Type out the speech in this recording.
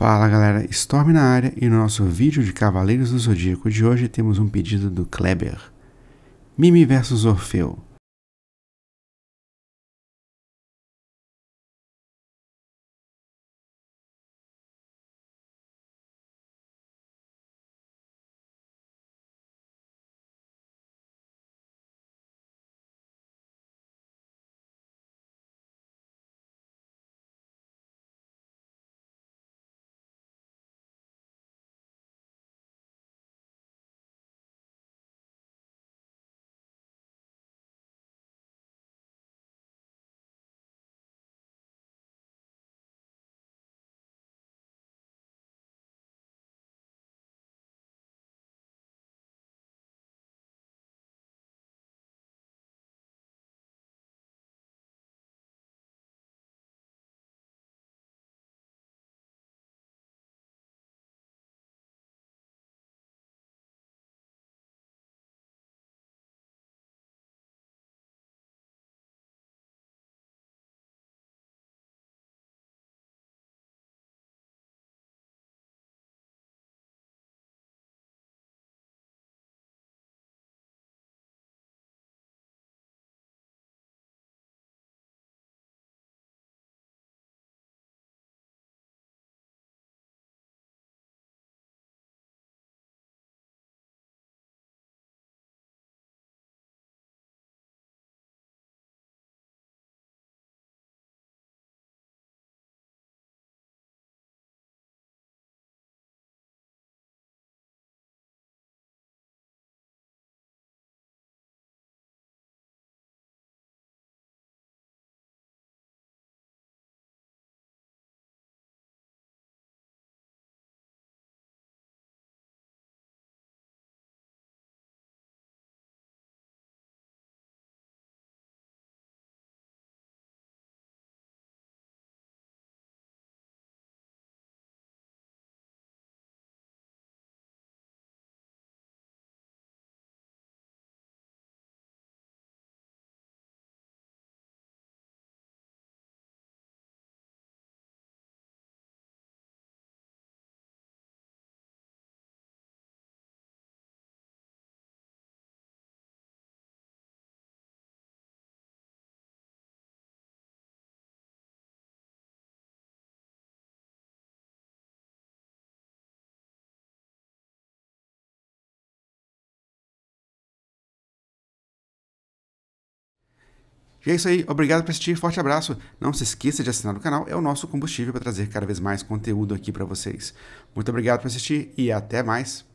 Fala galera, Storm na área e no nosso vídeo de Cavaleiros do Zodíaco de hoje temos um pedido do Kleber. Mimi vs Orfeu. E é isso aí, obrigado por assistir, forte abraço. Não se esqueça de assinar o canal, é o nosso combustível para trazer cada vez mais conteúdo aqui para vocês. Muito obrigado por assistir e até mais.